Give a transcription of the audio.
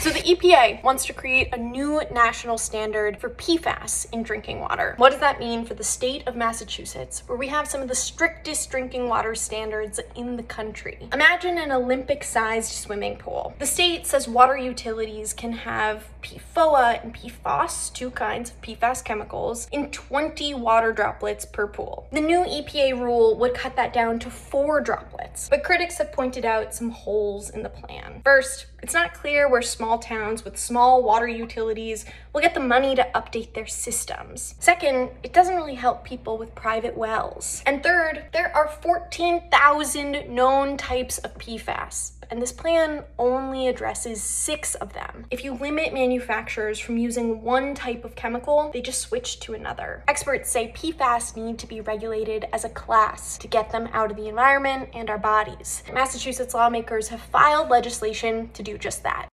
So EPA wants to create a new national standard for PFAS in drinking water. What does that mean for the state of Massachusetts, where we have some of the strictest drinking water standards in the country? Imagine an Olympic-sized swimming pool. The state says water utilities can have PFOA and PFOS, two kinds of PFAS chemicals, in 20 water droplets per pool. The new EPA rule would cut that down to four droplets, but critics have pointed out some holes in the plan. First, it's not clear where small towns with small water utilities will get the money to update their systems. Second, it doesn't really help people with private wells. And third, there are 14,000 known types of PFAS, and this plan only addresses six of them. If you limit manufacturers from using one type of chemical, they just switch to another. Experts say PFAS need to be regulated as a class to get them out of the environment and our bodies. Massachusetts lawmakers have filed legislation to do just that.